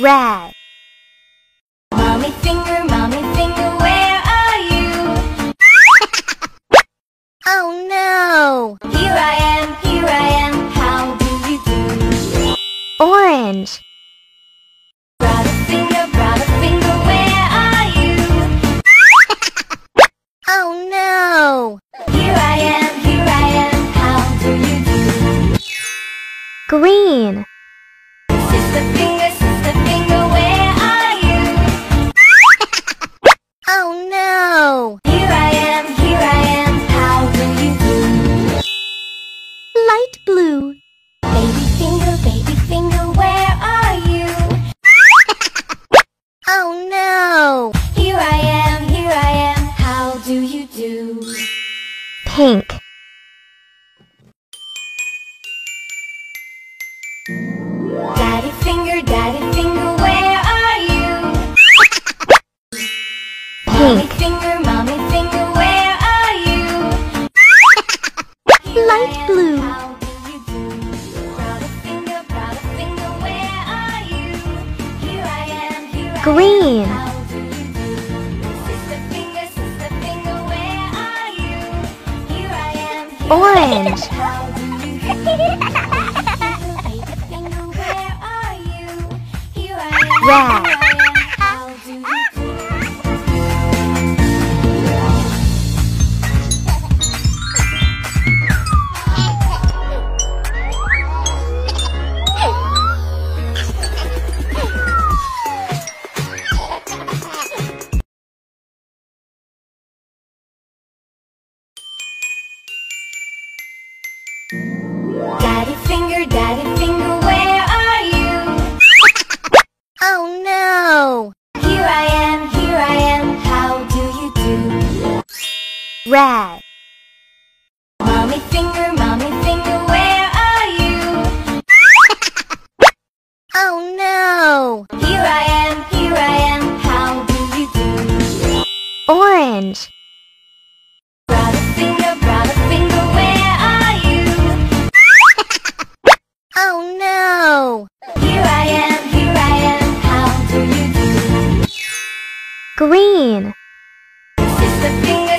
Red. Mommy finger, mommy finger, where are you? Oh no! Here I am, here I am, how do you do? Orange. Brother finger, brother finger, where are you? Oh no! Here I am, here I am, how do you do? Green. Sister finger, Pink. Daddy finger, daddy finger, where are you? Mommy finger, mommy finger, where are you? Light I am, blue. How am, Red. Red. Mommy finger, mommy finger, where are you? Oh no! Here I am, here I am, how do you do? Orange. Brother finger, brother finger, where are you? Oh no! Here I am, here I am, how do you do? Green. Sister finger,